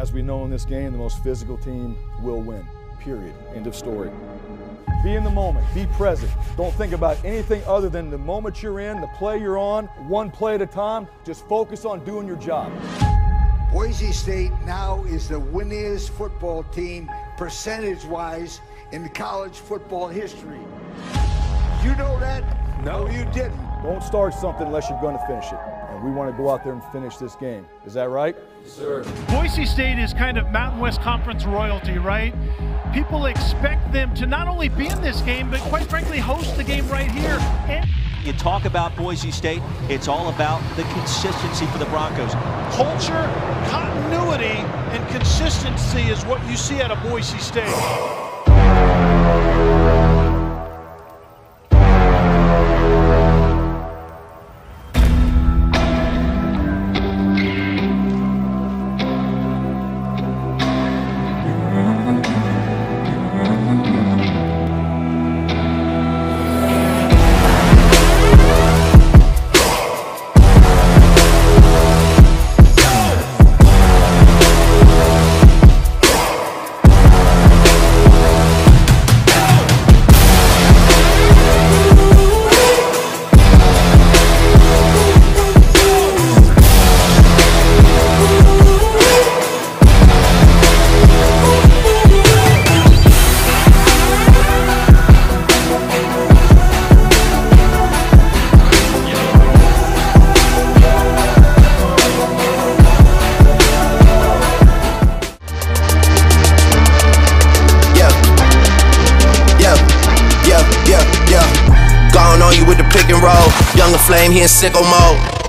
As we know in this game, the most physical team will win. Period. End of story. Be in the moment. Be present. Don't think about anything other than the moment you're in, the play you're on, one play at a time. Just focus on doing your job. Boise State now is the winningest football team percentage-wise in college football history. You know that? No, you didn't. Don't start something unless you're going to finish it. And we want to go out there and finish this game. Is that right? Yes, sir. Boise State is kind of Mountain West Conference royalty, right? People expect them to not only be in this game, but quite frankly, host the game right here. And you talk about Boise State, it's all about the consistency for the Broncos. Culture, continuity, and consistency is what you see out of Boise State. Young La Flame, he in sicko mode.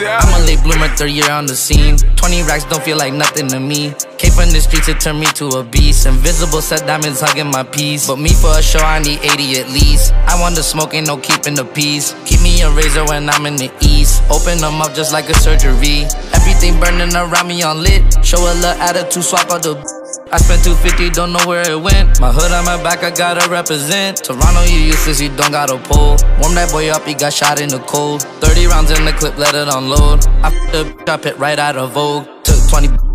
I'm a late bloomer, third year on the scene. 20 racks don't feel like nothing to me. Came from the streets, it turned me to a beast. Invisible set diamonds hugging my piece. But me for a show, I need 80 at least. I want the smoke, ain't no keeping the peace. Keep me a razor when I'm in the east. Open them up just like a surgery. Everything burning around me on lit. Show a little attitude, swap out the. I spent 250, don't know where it went. My hood on my back, I gotta represent. Toronto, you useless, you don't got a pull. Warm that boy up, he got shot in the cold. 30 rounds in the clip, let it unload. I f***ed up, it right out of Vogue.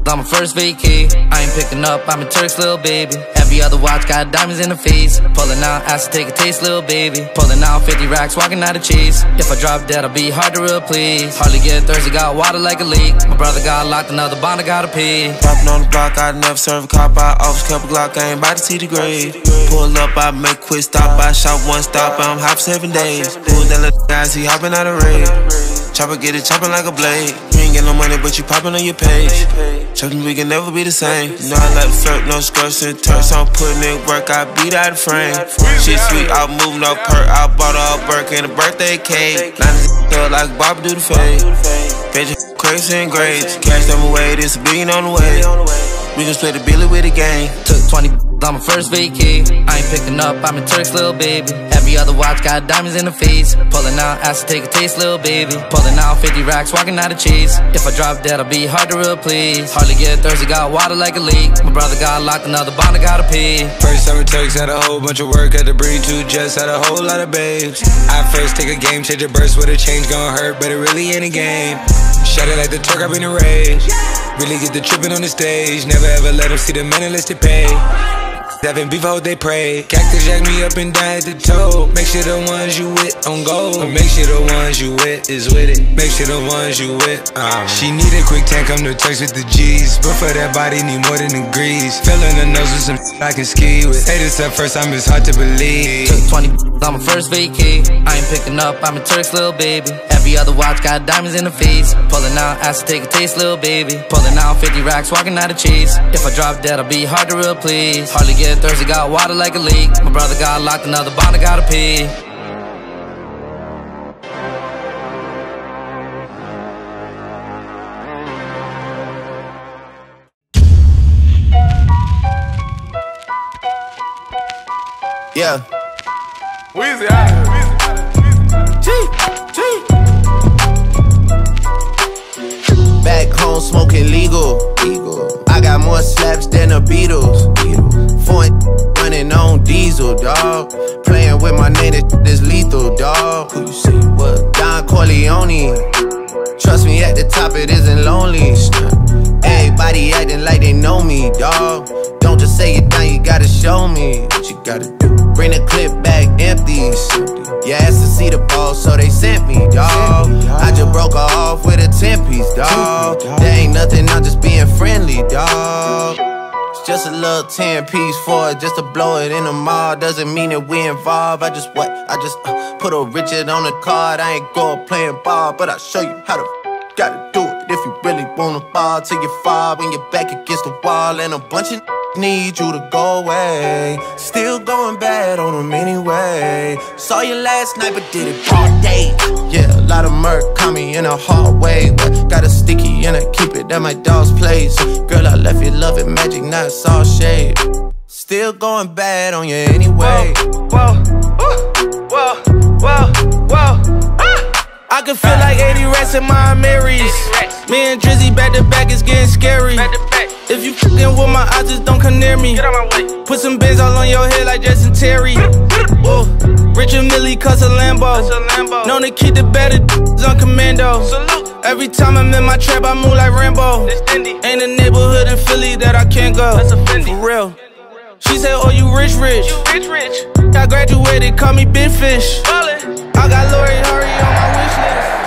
Took 20 on my first vacay. I ain't picking up, I'm a Turk's little baby. Every other watch got diamonds in the face. Pulling out, asked to take a taste, little baby. Pulling out 50 racks, walking out of cheese. If I drop dead, I'll be hard to replace. Hardly get thirsty, got water like a leak. My brother got locked, another bond, I gotta pay. Popping on the block, I never serve a cop. I always kept a Glock, I ain't about to see the grave. Pull up, I make quick stop. I shot one stop, I'm hop seven days. Who's that little guys, he hopping out of raid. Chopper get it chopping like a blade. Ain't get no money, but you poppin' on your page. Trust me, we can never be the same. You know I like to flirt, no skirts and turks. I'm putting in work, I beat out the frame. Shit sweet, I move no perk. I bought a Burke and a birthday cake. Nine like Bob do the fade. Page crazy and grades. Cash them away, this a billion on the way. We can split the billy with the gang. Took 20 on my first vacay. I ain't picking up, I'm a Turk's little baby. Other watch got diamonds in the face. Pulling out, asked to take a taste, little baby. Pulling out 50 racks, walking out of cheese. If I drop dead, I'll be hard to replace. Hardly get thirsty, got water like a leak. My brother got locked, another bond, I gotta pee. First summer Turks had a whole bunch of work, had to bring two jets, had a whole lot of babes. I first take a game changer burst with a change gon' hurt, but it really ain't a game. Shut it like the Turk in a rage. Really get the tripping on the stage. Never ever let them see the men unless they pay. Seven before they pray. Cactus jack me up and down at the toe. Make sure the ones you with on go. Make sure the ones you with is with it. Make sure the ones you with. Um. She need a quick tank, I'm the text with the G's. But for that body, need more than degrees. Filling the nose with some I can ski with. This up first time, it's hard to believe. Took 20 on my first vacay. I ain't picking up, I'm a Turk's little baby. Every other watch got diamonds in the face. Pulling out, asked to take a taste, little baby. Pulling out 50 racks, walking out of chase. If I drop dead, I'll be hard to replace. Hardly get thirsty, got water like a leak. My brother got locked, another bond, I gotta pay. Yeah. Weezy out of here. Dog. Playing with my name, this lethal, dog. Who you say what? Don Corleone. Trust me, at the top it isn't lonely. Everybody acting like they know me, dog. Don't just say it down, you gotta show me what you gotta do. Bring the clip back empty. You asked to see the ball, so they sent me, dog. I just broke her off with a 10 piece, dog. There ain't nothing, I'm just being friendly, dog. Just a little 10 piece for it, just to blow it in the mall. Doesn't mean that we involved. I just what? I just uh, put a Richard on the card. I ain't going playing ball, but I'll show you how to gotta do it if you really wanna ball till you fall when you're back against the wall and a bunch of need you to go away. Still going bad on them anyway. Saw you last night, but did it all day. Yeah, a lot of murk caught me in a hallway. But got a sticky and I keep it at my dog's place. Girl, I left you love it magic, not all shade. Still going bad on you anyway. Whoa, whoa, whoa, whoa, whoa. Ah! I can feel like 80 rats in my Marys. Me and Drizzy back to back is getting scary. If you fucking with my eyes, just don't come near me. Put some bins all on your head like Jason Terry. Whoa. Richard Mille cuss a Lambo. Known to keep the better on commando. Every time I'm in my trap, I move like Rambo. Ain't a neighborhood in Philly that I can't go. For real. She said, Oh, you rich, rich. You rich, rich. I graduated, call me Big Fish. I got Lori Hurry on my